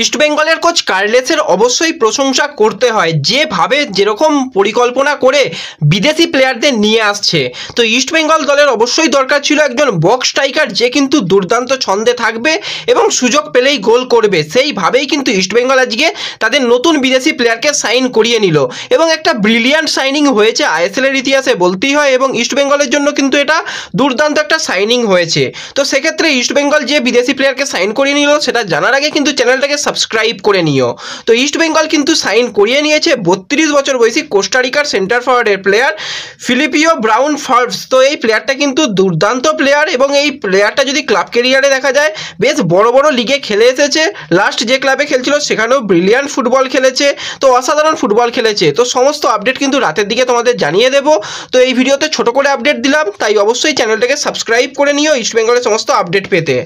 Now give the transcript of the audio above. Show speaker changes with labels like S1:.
S1: ইস্টবেঙ্গলের কোচ কার্লেসের অবশ্যই প্রশংসা করতে হয়, যেভাবে যেরকম পরিকল্পনা করে বিদেশি প্লেয়ারদের নিয়ে আসছে। তো ইস্টবেঙ্গল দলের অবশ্যই দরকার ছিল একজন বক্স স্ট্রাইকার যে কিন্তু দুর্দান্ত ছন্দে থাকবে এবং সুযোগ পেলেই গোল করবে। সেইভাবেই কিন্তু ইস্টবেঙ্গল আজকে তাদের নতুন বিদেশি প্লেয়ারকে সাইন করিয়ে নিল। এবং একটা ব্রিলিয়ান্ট সাইনিং হয়েছে আইএসএল এর ইতিহাসে বলতেই হয় এবং ইস্টবেঙ্গলের জন্য কিন্তু এটা দুর্দান্ত একটা সাইনিং হয়েছে। তো সেক্ষেত্রে ইস্টবেঙ্গল যে বিদেশি প্লেয়ারকে সাইন করিয়ে নিল, সেটা জানার আগে কিন্তু চ্যানেলটাকে সাবস্ক্রাইব করে নিও। তো ইস্টবেঙ্গল কিন্তু সাইন করিয়ে নিয়েছে বত্রিশ বছর বয়সী কোস্টারিকার সেন্টার ফরওয়ার্ডের প্লেয়ার ফিলিপিও ব্রাউন ফার্ভস তো এই প্লেয়ারটা কিন্তু দুর্দান্ত প্লেয়ার এবং এই প্লেয়ারটা যদি ক্লাব কেরিয়ারে দেখা যায়, বেশ বড় বড় লিগে খেলে এসেছে। লাস্ট যে ক্লাবে খেলছিল সেখানেও ব্রিলিয়ান্ট ফুটবল খেলেছে। তো অসাধারণ ফুটবল খেলেছে। তো সমস্ত আপডেট কিন্তু রাতের দিকে তোমাদের জানিয়ে দেবো। তো এই ভিডিওতে ছোট করে আপডেট দিলাম, তাই অবশ্যই চ্যানেলটাকে সাবস্ক্রাইব করে নিও ইস্টবেঙ্গলের সমস্ত আপডেট পেতে।